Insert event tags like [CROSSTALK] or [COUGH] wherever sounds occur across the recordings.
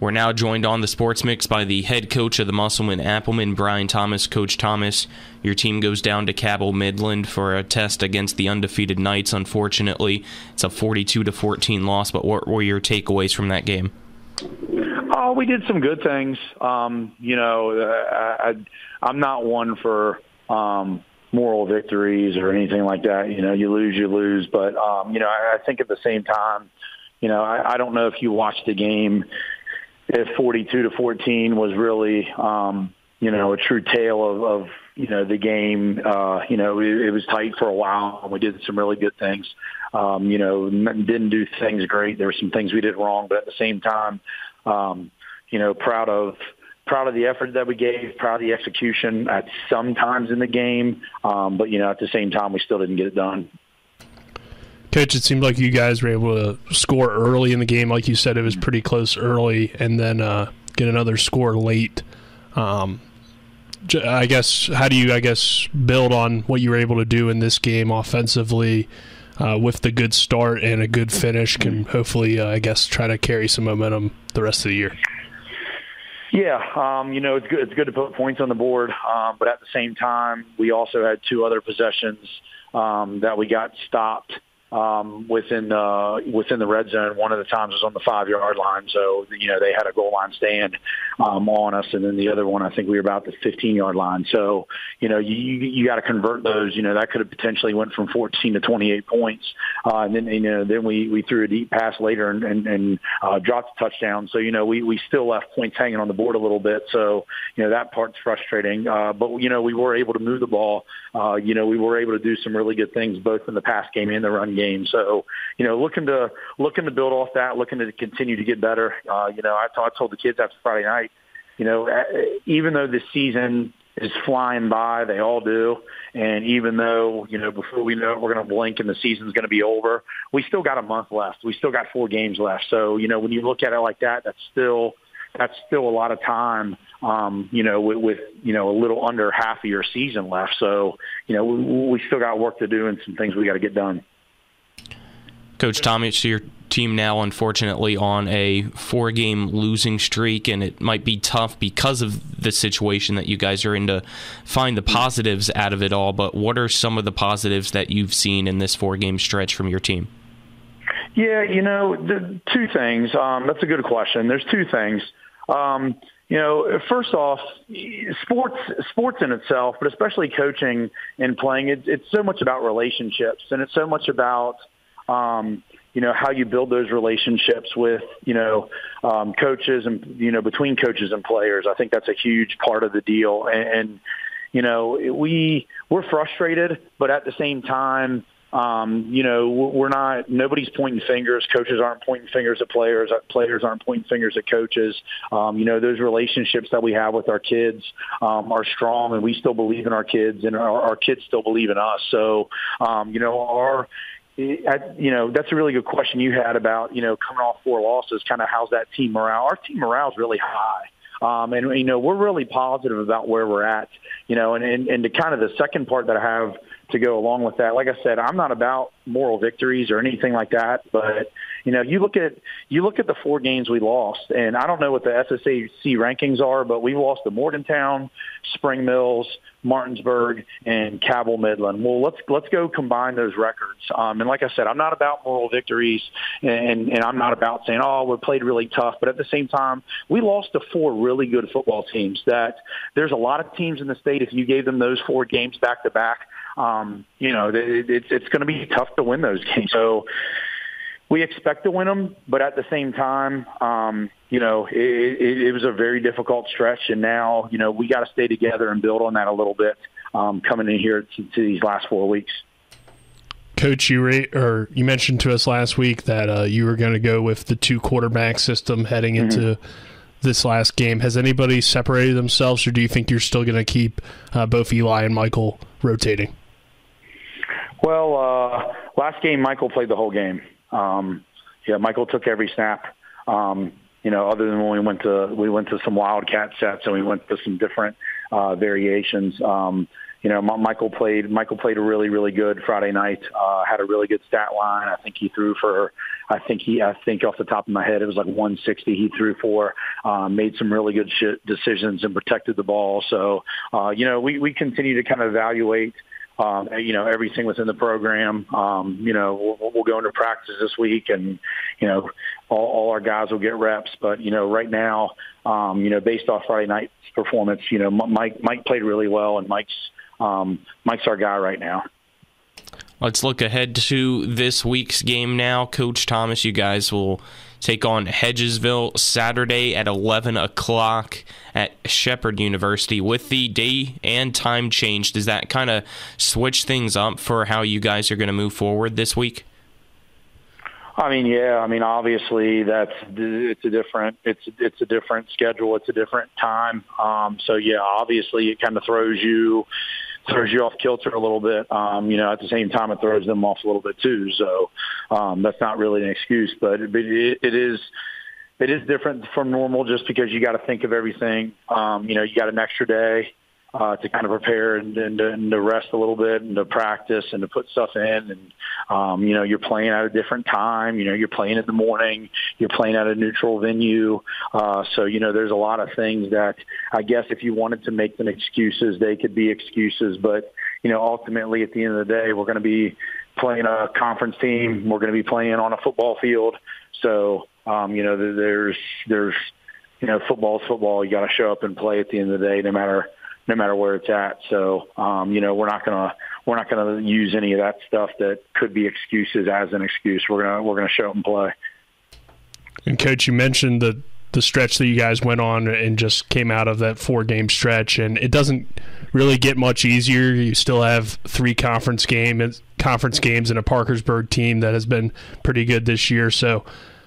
We're now joined on the Sports Mix by the head coach of the Musselman Applemen, Brian Thomas. Coach Thomas, your team goes down to Cabell Midland for a test against the undefeated Knights. Unfortunately, it's a 42 to 14 loss. But what were your takeaways from that game? Oh, we did some good things. Um, you know, I, I, I'm not one for um, moral victories or anything like that. You know, you lose, you lose. But um, you know, I, I think at the same time, you know, I, I don't know if you watched the game if 42 to 14 was really, um, you know, a true tale of, of you know, the game. Uh, you know, it, it was tight for a while, and we did some really good things. Um, you know, didn't do things great. There were some things we did wrong, but at the same time, um, you know, proud of proud of the effort that we gave, proud of the execution at some times in the game. Um, but you know, at the same time, we still didn't get it done. Coach, it seemed like you guys were able to score early in the game. Like you said, it was pretty close early, and then uh, get another score late. Um, I guess how do you I guess build on what you were able to do in this game offensively uh, with the good start and a good finish can hopefully uh, I guess try to carry some momentum the rest of the year. Yeah, um, you know it's good. It's good to put points on the board, um, but at the same time, we also had two other possessions um, that we got stopped um, within uh, within the red zone. One of the times was on the five yard line, so you know they had a goal line stand um, on us, and then the other one I think we were about the 15 yard line. So you know you you got to convert those. You know that could have potentially went from 14 to 28 points, uh, and then you know then we we threw a deep pass later and and, and uh, dropped a touchdown. So you know we we still left points hanging on the board a little bit. So you know that part's frustrating, uh, but you know we were able to move the ball. Uh, you know we were able to do some really good things both in the pass game and the run game. So, you know, looking to looking to build off that, looking to continue to get better. Uh, you know, I, t- I told the kids after Friday night, you know, even though the season is flying by, they all do, and even though you know before we know it, we're going to blink and the season's going to be over, we still got a month left. We still got four games left. So, you know, when you look at it like that, that's still that's still a lot of time, um, you know, with, with, you know, a little under half of your season left. So, you know, we, we still got work to do and some things we got to get done. Coach Tommy, it's your team now, unfortunately, on a four game losing streak, and it might be tough because of the situation that you guys are in to find the positives out of it all. But what are some of the positives that you've seen in this four game stretch from your team? Yeah, you know, the two things. Um, that's a good question. There's two things. Um, you know, first off, sports sports in itself, but especially coaching and playing, it, it's so much about relationships, and it's so much about um, you know, how you build those relationships with, you know, um, coaches and, you know, between coaches and players. I think that's a huge part of the deal. And, and you know, we, we're frustrated, but at the same time, um, you know, we're not, nobody's pointing fingers. Coaches aren't pointing fingers at players. Players aren't pointing fingers at coaches. Um, you know, those relationships that we have with our kids um, are strong and we still believe in our kids and our, our kids still believe in us. So, um, you know, our, you know, that's a really good question you had about, you know, coming off four losses, kind of how's that team morale? Our team morale is really high. Um, and, you know, we're really positive about where we're at, you know, and, and, and to kind of the second part that I have to go along with that, like I said, I'm not about moral victories or anything like that, but you know, you look at you look at the four games we lost, and I don't know what the SSAC rankings are, but we lost to Morgantown, Spring Mills, Martinsburg, and Cabell Midland. Well, let's let's go combine those records. Um, and like I said, I'm not about moral victories, and and I'm not about saying, oh, we played really tough. But at the same time, we lost to four really good football teams. That there's a lot of teams in the state. If you gave them those four games back to back, um, you know, it, it, it's going to be tough to win those games. So we expect to win them, but at the same time, um, you know, it, it, it was a very difficult stretch, and now, you know, we got to stay together and build on that a little bit um, coming in here to, to these last four weeks. Coach, you ra- or you mentioned to us last week that uh, you were going to go with the two quarterback system heading into mm-hmm. this last game. Has anybody separated themselves, or do you think you're still going to keep uh, both Eli and Michael rotating? Well, uh, last game Michael played the whole game. Um, yeah, Michael took every snap. Um, you know, other than when we went to we went to some wildcat sets and we went to some different uh, variations. Um, you know, Michael played Michael played a really really good Friday night. Uh, had a really good stat line. I think he threw for. I think he. I think off the top of my head, it was like 160. He threw for. Um, made some really good sh- decisions and protected the ball. So, uh, you know, we we continue to kind of evaluate um, you know, everything within the program. Um, you know, we'll, we'll go into practice this week and, you know, all, all our guys will get reps. But, you know, right now, um, you know, based off Friday night's performance, you know, Mike, Mike played really well and Mike's, um, Mike's our guy right now. Let's look ahead to this week's game now. Coach Thomas, you guys will take on Hedgesville Saturday at 11 o'clock at Shepherd University. With the day and time change, does that kind of switch things up for how you guys are going to move forward this week? I mean, yeah. I mean, obviously, that's it's a different it's it's a different schedule. It's a different time. Um, so yeah, obviously, it kind of throws you throws you off kilter a little bit. Um, you know, at the same time, it throws them off a little bit too. So um, that's not really an excuse, but it, it is it is different from normal just because you got to think of everything. Um, you know, you got an extra day uh, to kind of prepare and, and, and to rest a little bit and to practice and to put stuff in. And, um, you know, you're playing at a different time. You know, you're playing in the morning. You're playing at a neutral venue. Uh, so, you know, there's a lot of things that I guess if you wanted to make them excuses, they could be excuses. But, you know, ultimately at the end of the day, we're going to be playing a conference team. We're going to be playing on a football field. So, um, you know, there's, there's, you know, football's football. You got to show up and play at the end of the day, no matter no matter where it's at. So, um, you know, we're not gonna we're not gonna use any of that stuff that could be excuses as an excuse. We're gonna we're gonna show up and play. And coach, you mentioned the the stretch that you guys went on and just came out of that four game stretch, and it doesn't really get much easier. You still have three conference game conference games and a Parkersburg team that has been pretty good this year. So,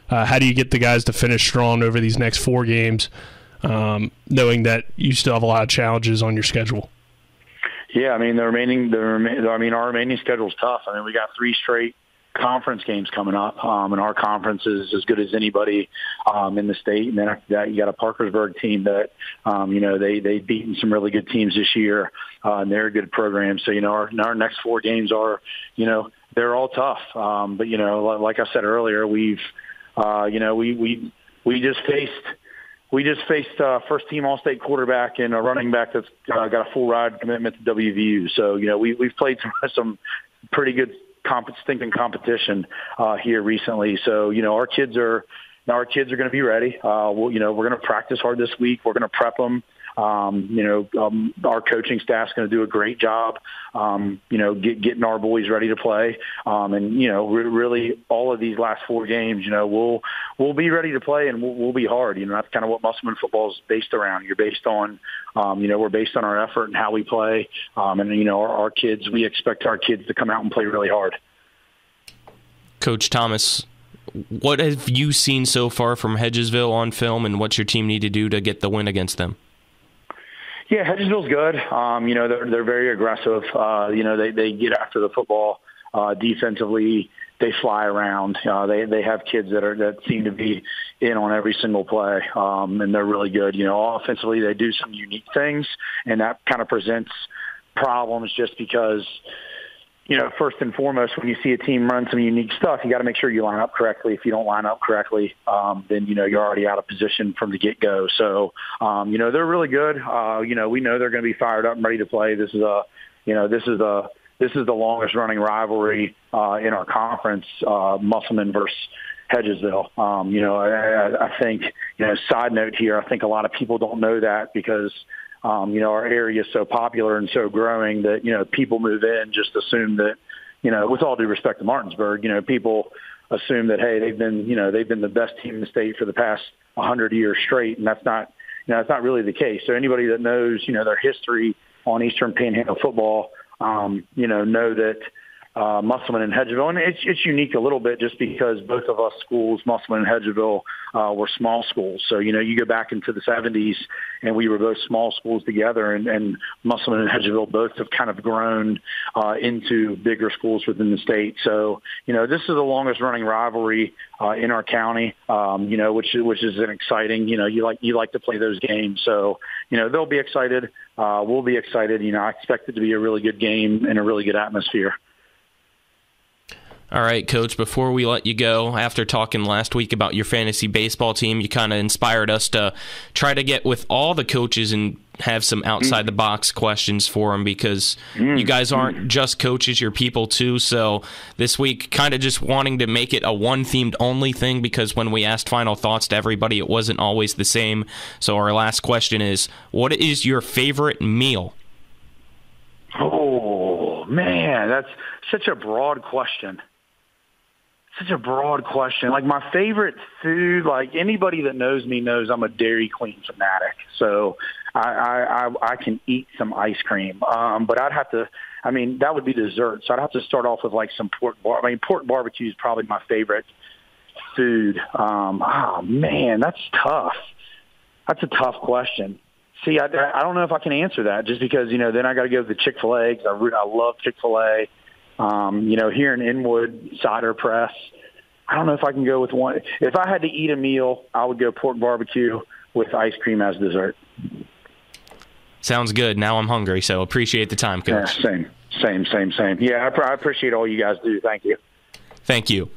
uh, how do you get the guys to finish strong over these next four games? Um, knowing that you still have a lot of challenges on your schedule? Yeah, I mean the remaining the I mean our remaining schedule is tough. I mean we got three straight conference games coming up, um, and our conference is as good as anybody um, in the state. And then after that, you got a Parkersburg team that um, you know they they've beaten some really good teams this year, uh, and they're a good program. So you know our our next four games are you know they're all tough. Um, but you know like I said earlier, we've uh, you know we we we just faced we just faced uh, first team All State quarterback and a running back that's uh, got a full ride commitment to WVU. So you know we we've played some [LAUGHS] some pretty good comp- stinking competition uh, here recently. So you know our kids are our kids are going to be ready. Uh, we'll, you know we're going to practice hard this week. We're going to prep them. Um, you know, um, our coaching staff's going to do a great job, um, you know, get, getting our boys ready to play. Um, and, you know, re- really all of these last four games, you know, we'll, we'll be ready to play and we'll, we'll be hard. You know, that's kind of what Musselman football is based around. You're based on, um, you know, we're based on our effort and how we play. Um, and, you know, our, our kids, we expect our kids to come out and play really hard. Coach Thomas, what have you seen so far from Hedgesville on film, and what's your team need to do to get the win against them? Yeah, Hedgesville's good. Um, you know, they're they're very aggressive. Uh, you know, they they get after the football uh, defensively. They fly around. Uh, they they have kids that are that seem to be in on every single play, um, and they're really good. You know, offensively they do some unique things, and that kind of presents problems just because you know, first and foremost, when you see a team run some unique stuff, you got to make sure you line up correctly. If you don't line up correctly, um, then you know you're already out of position from the get go. So, um, you know, they're really good. Uh, you know, we know they're going to be fired up and ready to play. This is a, you know, this is a this is the longest running rivalry uh, in our conference, uh, Musselman versus Hedgesville. Um, you know, I, I think, you know, side note here, I think a lot of people don't know that because um, you know, our area is so popular and so growing that, you know, people move in just assume that, you know, with all due respect to Martinsburg, you know, people assume that, hey, they've been, you know, they've been the best team in the state for the past 100 years straight. And that's not, you know, that's not really the case. So anybody that knows, you know, their history on Eastern Panhandle football, um, you know, know that, uh, Musselman and Hedgeville. And it's, it's unique a little bit just because both of us schools, Musselman and Hedgeville, uh, were small schools. So, you know, you go back into the 70s and we were both small schools together and, and Musselman and Hedgeville both have kind of grown uh, into bigger schools within the state. So, you know, this is the longest running rivalry uh, in our county, um, you know, which, which is an exciting, you know, you like, you like to play those games. So, you know, they'll be excited. Uh, we'll be excited. You know, I expect it to be a really good game and a really good atmosphere. All right, coach, before we let you go, after talking last week about your fantasy baseball team, you kind of inspired us to try to get with all the coaches and have some outside the box questions for them because mm. you guys aren't just coaches, you're people too. So this week, kind of just wanting to make it a one themed only thing because when we asked final thoughts to everybody, it wasn't always the same. So our last question is what is your favorite meal? Oh, man, that's such a broad question such a broad question. Like my favorite food, like anybody that knows me knows I'm a Dairy Queen fanatic. So I I, I, I can eat some ice cream. Um, but I'd have to. I mean, that would be dessert. So I'd have to start off with like some pork. Bar- I mean, pork barbecue is probably my favorite food. Um, oh man, that's tough. That's a tough question. See, I, I don't know if I can answer that just because you know then I got to go to the Chick Fil A because I I love Chick Fil A. Um, you know, here in Inwood, cider press. I don't know if I can go with one. If I had to eat a meal, I would go pork barbecue with ice cream as dessert. Sounds good. Now I'm hungry, so appreciate the time, Coach. Yeah, same, same, same, same. Yeah, I, I appreciate all you guys do. Thank you. Thank you.